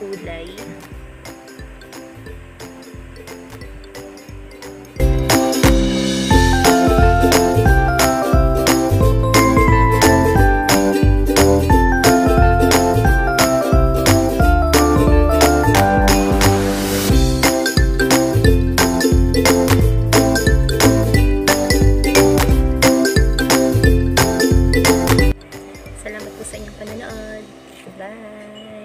kulay. Salamat po sa inyong panonood. Bye!